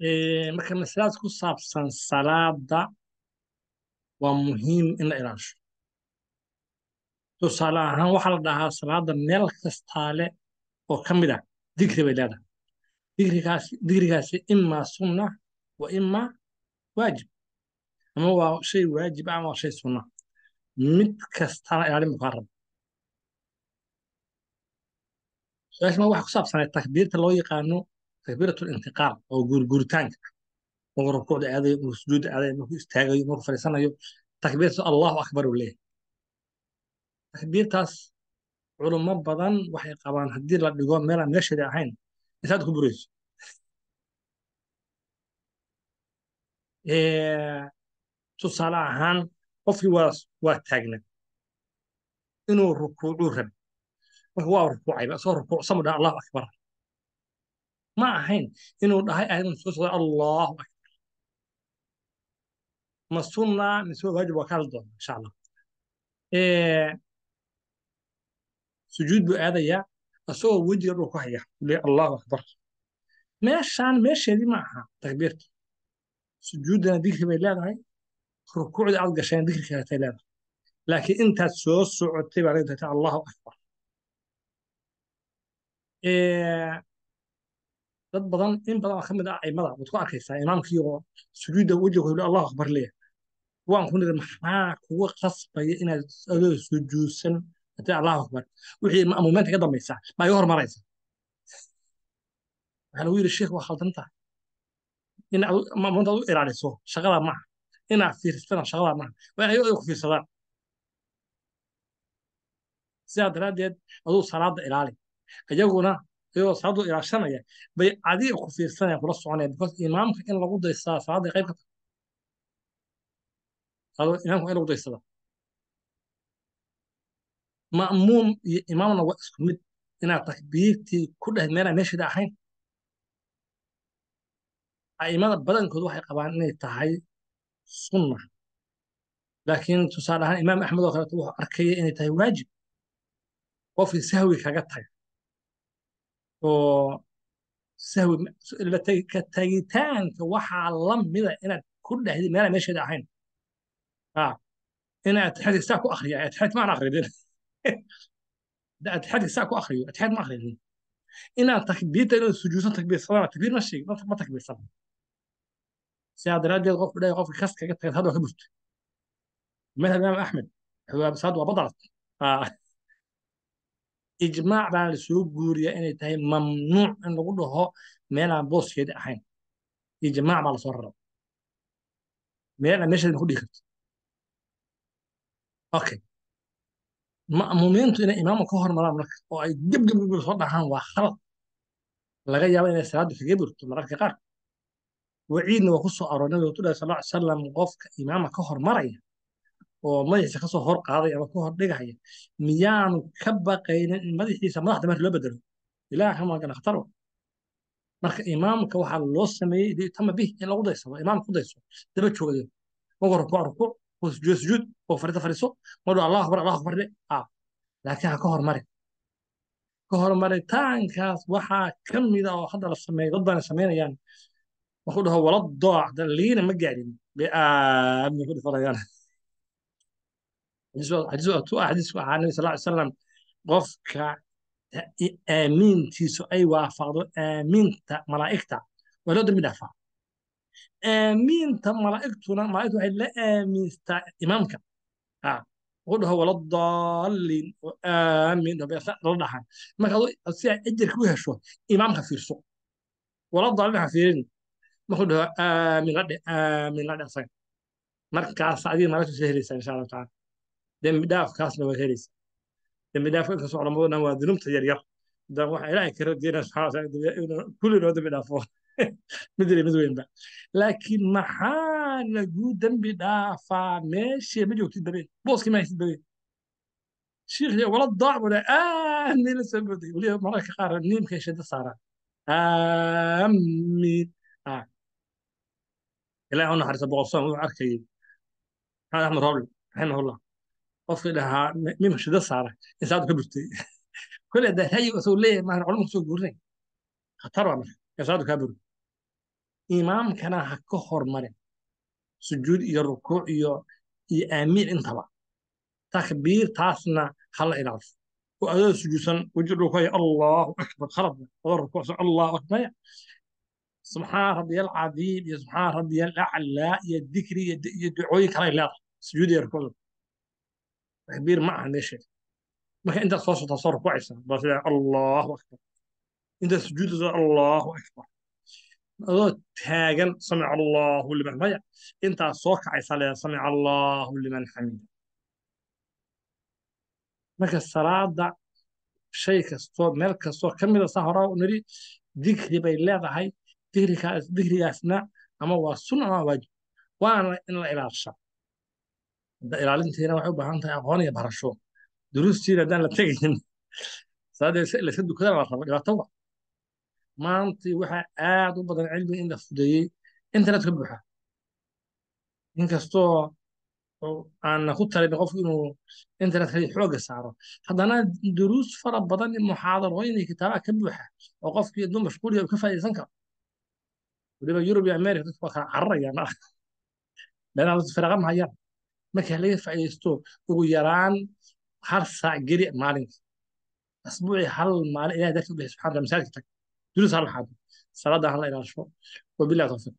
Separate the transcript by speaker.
Speaker 1: Marka masaladaas ku saabsan salaada waa muhiim in la ilaasho tusaale ahaan waxaa la dhahaa salaada meel kastaale oo ka mid ah dikri bay leedahay. Dikrigaasi dikrigaasi imaa sunna wa imaa waajib. Ama waa shay waajib ah ama waa shay sunna mid kastana ilaalin buu kaa raba su'aasha ma waxa ku saabsanay takbiirta loo yaqaano takbiiratul intiqaal oo guurguuritaanka markuu rukuucda aadayo markuu sujuudda aadayo markuu istaagayo markuu fadhiisanayo takbiirta allahu akbar uu leeyahay. Takbiirtaas culummo badan waxay qabaan haddii la dhigo meelaan meesheeda ahayn isaad ku burayso tusaale ahaan qofkii waa waa taagna inuu rukuucuu rabi marka waa rukuucayba isagoo rukuucsan dhaha allahu akbar ahayn inuu dhahay ahayn soo socda allahu akbar. Ma sunna mise waa waajib waa ka hadli doona insha allah Ee, sujuud buu aadayaa isagoo wejiga dhulku haya le allahu akbar. Meeshaan meesheedii ma aha takbiirta sujuuddana dikri bay leedahay rukuucda aad gasheen dikri kaletay leedahay. Laakiin intaad soo socotay baa laga tagtay allahu akbar. Ee, dad badan in badan ka mid ah aimada waad ku arkaysaa imaamkii oo sujuudda wejiga ku yidhi allahu akbar leeyahay waan ku niri maxaa kugu qasbaya inaad adoo sujuudsan? Haddii allahu akbar. Wixii ma'muumiinta ka dambaysa baa iga hormaraysa. Waxaa lagu yidhi sheekh waa khaldan tahay in ma'muumiinta aad u ilaaliso shaqada maaha inaad fiirsatana shaqada maaha waa inay ku fiirsadaan. Sidaa daraaddeed aduu salaada ilaali. Iyaguna iyagoo salaadu ilaashanaya bay adiga ku fiirsanayaan kula soconaya because imaamka in lagu daysadaa salaada qayb ka tahay. Salaada imaamka in lagu daysada. Ma'muum iyo imaamna waa isku mid inaad takbiirtii ku dheh meelaan meesheeda ahayn. A'immada badankoodu waxay qabaan inay tahay sunna laakiin tusaale ahaan imaam axmed oo kaleeto wuxuu arkaya inay tahay waajib. Qofkii sahwi kaga taga oo ka tagitaanka waxaa la mida inaad ku dhehdi meelaan meesheeda ahayn. Ah inaad atixaadka saa ku akhriya atixaadka ma aan akhridin. Atixaadka saa ku akhriyo atixaad ma akhridin. Inaad takbiirta inaad sujuudsan takbiirsadana takbiir ma sheegin ma takbiirsan sidaa daraaddeed qofku dhahay qofka kas kaga tagay hadda ka burtay madhab imaam axmed saad waa badalat ah ijmaac baa la soo guuriyaa inay tahay mamnuuc in lagu dhaho meelaan booskeeda ahayn. Ijmaac baa la soo raraa meelaan meesheeda ku dhigi karto. Okay ma'muumiintu inay imaamka ka hormaraan marka oo ay gebgebgeb soo dhahaan waa khalad laga yaabo inay salaadu kaga burto mararka qaar. Waciidna waa ku soo arooray nabiga wuxuu dhahay sal ly salam qofka imaama ka hormaraya oo madaxiisa ka soo hor qaaday ama ka hor dhigaya miyaanu ka baqaynin in madaxiisa madaxda marka loo bedelo ilaah ka magana khatar wa. marka imaamka waxaa loo sameeyey litama bih in lagu daysado imaamka ku daba joogayo markuu rukuuc rukuuc sujuud sujuud oo fariiso fariiso maruu allahu akbar allahu akbar ah laakiin ha ka hormari ka hormaritaankaas waxaa ka mida oo hadda la sameeyo dad baana wuxuu dhaho wala dooc liina ma gaadhin bay aamin ku dhifanayaan xadiis xadiisku ahaa nabi sal salam qofka aamiintiisu ay waafaqdo aamiinta malaa'igta waa loo dambi dhaafaa aamiinta malaa'igtuna malaa'igtu waxay la aaminstaa imaamka. Ah wuxuu dhaho wala aamin. Dhaho bay la dhahaan. Marka si aad ajarka u hesho imaamka fiirso. Wala daalliin ha fiirin. Markuu dhaho aamin la dhe aamin la dhe asaga. Markaas adiga malaa'igtu soo helaysaa insha allahu tacaala dembi dhaafkaasna waad helaysaa dembi dhaafka inkastoo culamadu dhan waa dunubta yaryar dan waxa ilaahay ka inuu kulli dembi dhaafo mid yar mid weynba. Laakiin maxaa lagu dembi dhaafaa meeshii ma joogtid babe booskii ma haysid babe shiikhii wala daac buu dhahay aamin la soo booday weliba mararka qaar niimkay shida saaraan aamin ah. Ilaahay u naxariisto boqolsoon wuxuu arkayay maxamed axmed roble raximahullah qofkii dhahaa mima shida saara in saadu ka burtay kole da rayi asuu leeyahay maahan culumka imaamkana ha ka hormarin sujuud iyo rukuuc iyo iyo aamiin intaba takbiirtaasna hala ilaaliso oo adoo sujuudsan weji allahu akbar khalad adoo rukuucsan allahu akbar subxaan rabbiyal cadiim iyo subxaan rabbiyal aclaa iyo dikri iyo iyo ducooyin kale ay leedahay sujuud iyo rukuucda takbiir ma aha meesheeda marka intaad soo socotaa soo rukuucaysa baa sida allahu akbar intaad sujuudaysa allahu akbar adoo taagan samic allahu liman maya intaad soo kacaysa leedahay samic allahu liman xamida marka salaada shay kastoo meel kastoo ka mida saa hore u nidhi dikri bay leedahay dikrigaas dikrigaasna ama waa sunna ama waajib waana in la ilaasha hadda ilaalintiina waxay u baahan tahay aqoon iyo barasho. Duruustiina haddaan la tegayn salaada layska dukadana la rabo dhibaato wa maanta waxaa aad u badan cilmiga in la fudeeyey internetka buuxa. Inkastoo aan ku talin qofku inuu internetka xoogga saaro. Haddana duruus fara badan muxaadarooyin iyo kitaabaha ka buuxa oo qofkii dumar mashquuliya uu ka faa'iidaysan karo. Weliba yurub iyo america dadku waa kala cararayaan. Firaqa mahayaan marka laga faa'iidaysto ugu yaraan hal saac geli maalinka asbuucii hal maalin ilahay darti u bixi subxana masaajidka tag duruus hal xaado salaada hala ilaasho wabillahi tawfiiq